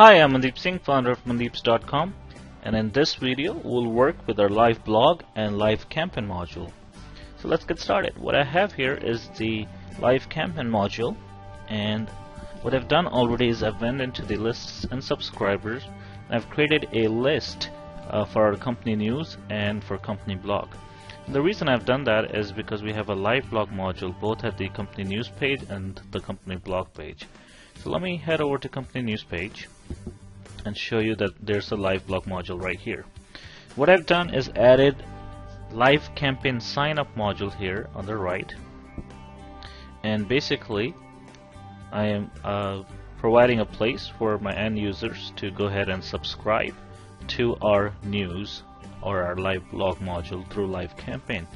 Hi, I'm Mandeep Singh, founder of mandeeps.com and in this video we'll work with our live blog and live campaign module. So let's get started. What I have here is the live campaign module and what I've done already is I've went into the lists and subscribers and I've created a list uh, for our company news and for company blog. And the reason I've done that is because we have a live blog module both at the company news page and the company blog page. So let me head over to company news page and show you that there's a live blog module right here. What I've done is added live campaign sign up module here on the right and basically I am uh, providing a place for my end users to go ahead and subscribe to our news or our live blog module through live campaign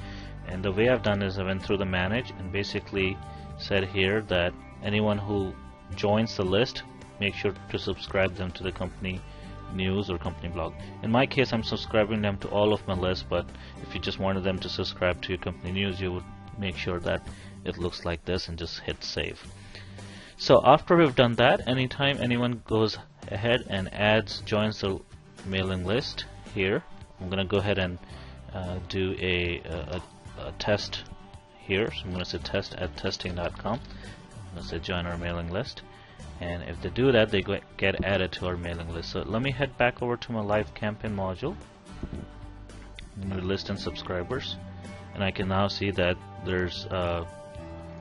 and the way I've done is I went through the manage and basically said here that anyone who joins the list make sure to subscribe them to the company news or company blog. In my case, I'm subscribing them to all of my list, but if you just wanted them to subscribe to your company news, you would make sure that it looks like this and just hit save. So after we've done that, anytime anyone goes ahead and adds, joins the mailing list here, I'm to go ahead and uh, do a, a, a, test here. So I'm to say test at testing.com. To say join our mailing list. And if they do that they get added to our mailing list. So let me head back over to my live campaign module new list and subscribers. And I can now see that there's uh,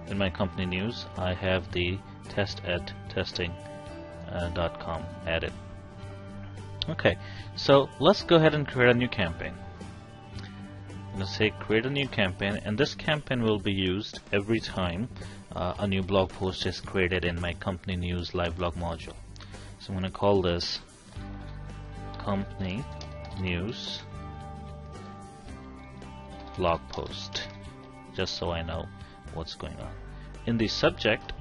in my company news I have the test at testing.com uh, added. Okay so let's go ahead and create a new campaign going to say create a new campaign and this campaign will be used every time uh, a new blog post is created in my company news live blog module. So I'm going to call this company news blog post just so I know what's going on. In the subject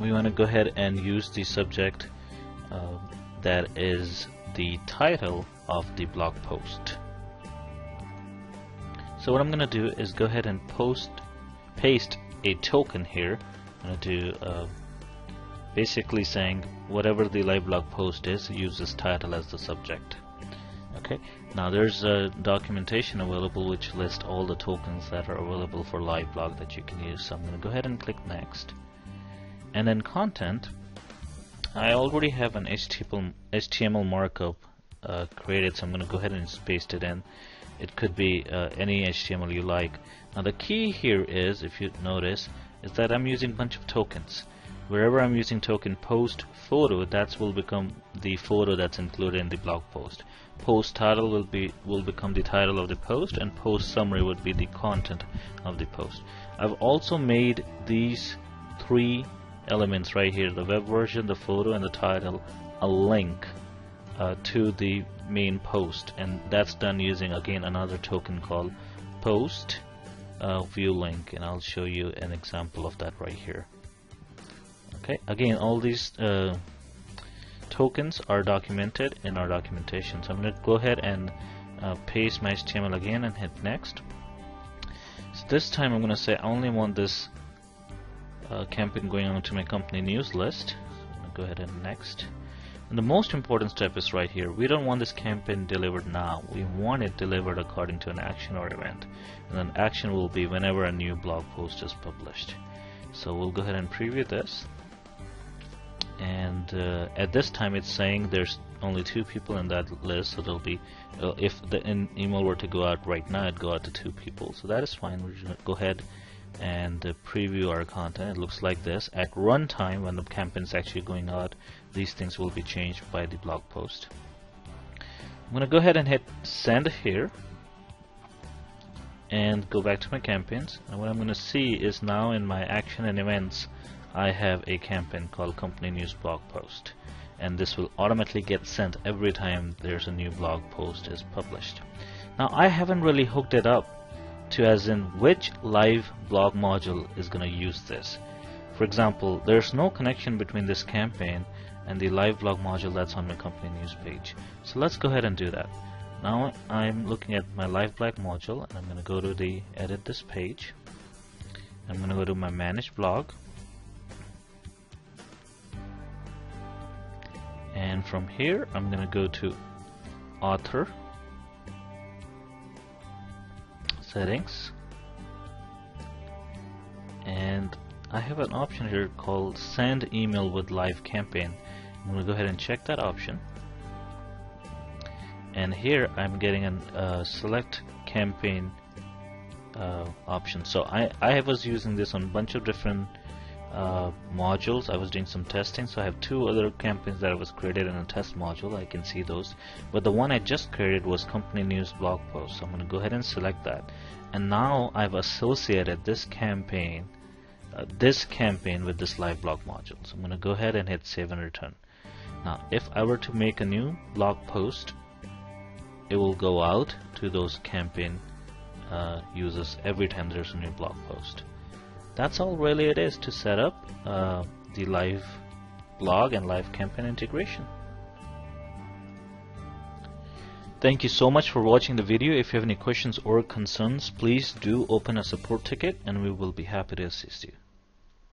we want to go ahead and use the subject uh, that is the title of the blog post. So what I'm going to do is go ahead and post, paste a token here. I'm going to do uh, basically saying whatever the live blog post is, use this title as the subject. Okay. Now there's a documentation available which lists all the tokens that are available for live blog that you can use. So I'm going to go ahead and click next. And then content, I already have an HTML, HTML markup uh, created, so I'm going to go ahead and paste it in it could be uh, any HTML you like. Now the key here is if you notice is that I'm using a bunch of tokens. Wherever I'm using token post photo that will become the photo that's included in the blog post. Post title will be will become the title of the post and post summary would be the content of the post. I've also made these three elements right here the web version the photo and the title a link uh, to the main post and that's done using again another token called post uh, view link and I'll show you an example of that right here. Okay again all these uh, tokens are documented in our documentation. So I'm going to go ahead and uh, paste my HTML again and hit next. So this time I'm going to say I only want this uh, campaign going on to my company news list. So go ahead and next and the most important step is right here. We don't want this campaign delivered now. We want it delivered according to an action or event. And then action will be whenever a new blog post is published. So we'll go ahead and preview this. And uh, at this time it's saying there's only two people in that list. So there'll be, uh, if the email were to go out right now, it'd go out to two people. So that is fine. We're going to go ahead and preview our content. It looks like this. At runtime, when the campaign is actually going out, these things will be changed by the blog post. I'm going to go ahead and hit send here and go back to my campaigns and what I'm going to see is now in my action and events I have a campaign called company news blog post and this will automatically get sent every time there's a new blog post is published. Now I haven't really hooked it up to as in which live blog module is going to use this. For example, there's no connection between this campaign and the live blog module that's on my company news page. So let's go ahead and do that. Now I'm looking at my live blog module and I'm going to go to the edit this page. I'm going to go to my manage blog and from here I'm gonna go to author settings. And I have an option here called send email with live campaign. I'm gonna go ahead and check that option. And here I'm getting a uh, select campaign uh, option. So I, I was using this on a bunch of different uh, modules. I was doing some testing so I have two other campaigns that I was created in a test module. I can see those. But the one I just created was company news blog post so I'm going to go ahead and select that. And now I've associated this campaign uh, this campaign with this live blog module. So I'm going to go ahead and hit save and return. Now if I were to make a new blog post it will go out to those campaign uh, users every time there's a new blog post that's all really it is to set up uh, the live blog and live campaign integration. Thank you so much for watching the video. If you have any questions or concerns, please do open a support ticket and we will be happy to assist you.